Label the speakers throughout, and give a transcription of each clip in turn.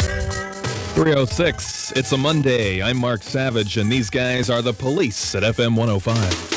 Speaker 1: 306. It's a Monday. I'm Mark Savage, and these guys are the police at FM 105.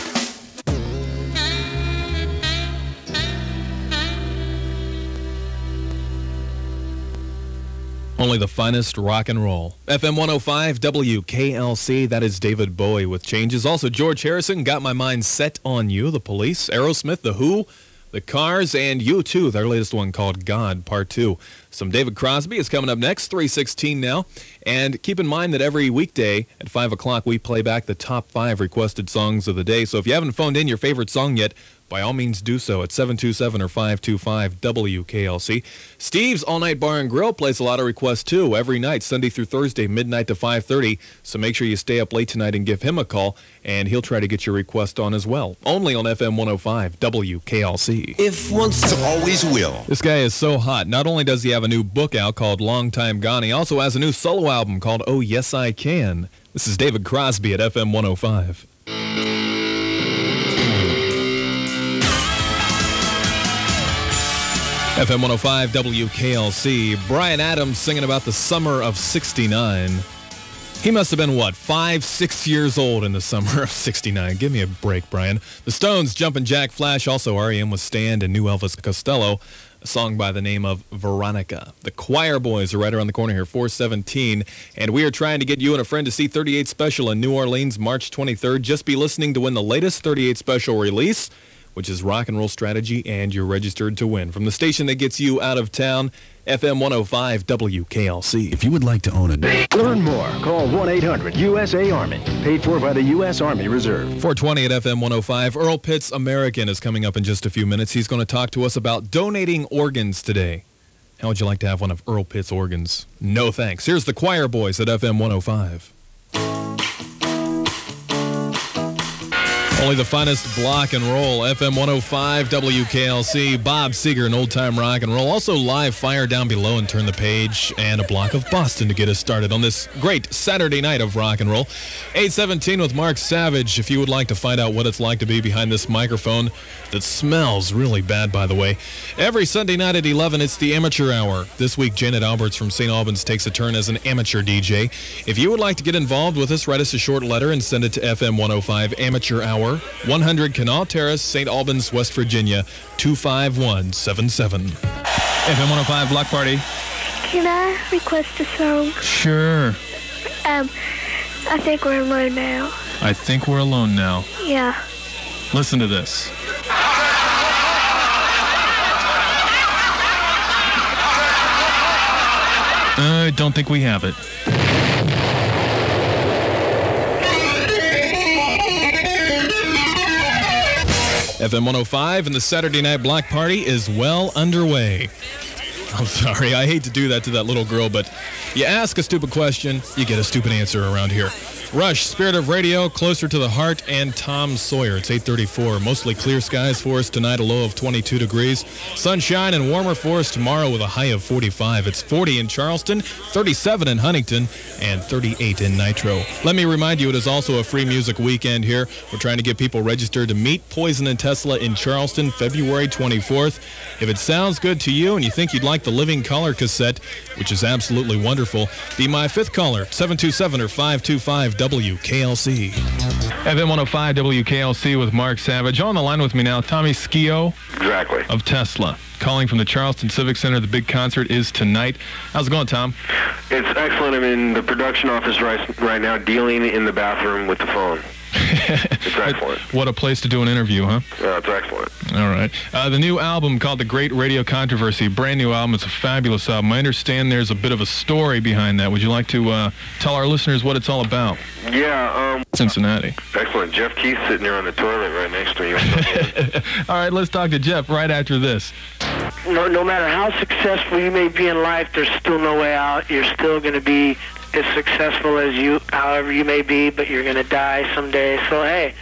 Speaker 1: Only the finest rock and roll. FM 105 WKLC, that is David Bowie with changes. Also, George Harrison, Got My Mind Set on You, The Police, Aerosmith, The Who, The Cars, and U2, their latest one called God, Part 2. Some David Crosby is coming up next, 316 now. And keep in mind that every weekday at 5 o'clock, we play back the top five requested songs of the day. So if you haven't phoned in your favorite song yet, by all means do so at 727 or 525 WKLC. Steve's All Night Bar and Grill plays a lot of requests too, every night, Sunday through Thursday, midnight to 5.30. So make sure you stay up late tonight and give him a call, and he'll try to get your request on as well. Only on FM 105 WKLC.
Speaker 2: If once, always will.
Speaker 1: This guy is so hot. Not only does he have a new book out called Long Time Gone, he also has a new solo album called Oh Yes I Can. This is David Crosby at FM 105. FM 105 WKLC. Bryan Adams singing about the summer of 69. He must have been, what, five, six years old in the summer of 69. Give me a break, Bryan. The Stones, Jumpin' Jack Flash, also REM with Stand and new Elvis Costello, a song by the name of Veronica. The Choir Boys are right around the corner here, 417, and we are trying to get you and a friend to see 38 Special in New Orleans March 23rd. Just be listening to win the latest 38 Special release which is rock and roll strategy, and you're registered to win. From the station that gets you out of town, FM 105 WKLC.
Speaker 2: If you would like to own a...
Speaker 3: Learn more. Call 1-800-USA Army. Paid for by the U.S. Army Reserve.
Speaker 1: 420 at FM 105. Earl Pitts American is coming up in just a few minutes. He's going to talk to us about donating organs today. How would you like to have one of Earl Pitt's organs? No thanks. Here's the Choir Boys at FM 105. Only the finest block and roll. FM 105 WKLC. Bob Seger and old time rock and roll. Also live fire down below and turn the page and a block of Boston to get us started on this great Saturday night of rock and roll. 817 with Mark Savage. If you would like to find out what it's like to be behind this microphone that smells really bad, by the way. Every Sunday night at 11, it's the amateur hour. This week, Janet Alberts from St. Albans takes a turn as an amateur DJ. If you would like to get involved with us, write us a short letter and send it to FM 105 Amateur Hour. 100 Canal Terrace, St. Albans, West Virginia, 25177. FM 105 Block Party.
Speaker 4: Can I request a song?
Speaker 1: Sure.
Speaker 4: Um, I think we're alone now.
Speaker 1: I think we're alone now.
Speaker 4: Yeah.
Speaker 1: Listen to this. I don't think we have it. FM 105 and the Saturday Night Block Party is well underway. I'm sorry, I hate to do that to that little girl, but you ask a stupid question, you get a stupid answer around here. Rush, Spirit of Radio, Closer to the Heart, and Tom Sawyer. It's 834. Mostly clear skies for us tonight, a low of 22 degrees. Sunshine and warmer for us tomorrow with a high of 45. It's 40 in Charleston, 37 in Huntington, and 38 in Nitro. Let me remind you, it is also a free music weekend here. We're trying to get people registered to meet Poison and Tesla in Charleston, February 24th. If it sounds good to you and you think you'd like the Living Colour cassette, which is absolutely wonderful, be my fifth caller, 727 or 525 WKLC. FM 105 WKLC with Mark Savage. On the line with me now, Tommy Skeoch.
Speaker 5: Exactly.
Speaker 1: Of Tesla. Calling from the Charleston Civic Center. The big concert is tonight. How's it going, Tom?
Speaker 5: It's excellent. I'm in the production office right, right now, dealing in the bathroom with the phone. it's excellent.
Speaker 1: What a place to do an interview, huh?
Speaker 5: Yeah, it's excellent.
Speaker 1: All right. Uh, the new album called The Great Radio Controversy, brand new album. It's a fabulous album. I understand there's a bit of a story behind that. Would you like to uh, tell our listeners what it's all about?
Speaker 5: Yeah. Um,
Speaker 1: Cincinnati.
Speaker 5: Excellent. Jeff Keith sitting there on the toilet right next to you.
Speaker 1: all right, let's talk to Jeff right after this.
Speaker 6: No, no matter how successful you may be in life, there's still no way out. You're still going to be as successful as you, however you may be, but you're going to die someday. So, hey,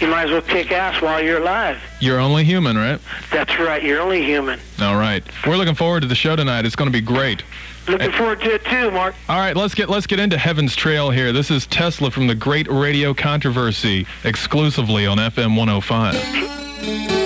Speaker 6: you might as well kick ass while you're alive.
Speaker 1: You're only human, right?
Speaker 6: That's right. You're only human.
Speaker 1: All right. We're looking forward to the show tonight. It's going to be great.
Speaker 6: Looking forward to it too, Mark.
Speaker 1: All right, let's get let's get into Heaven's Trail here. This is Tesla from the Great Radio Controversy, exclusively on FM 105.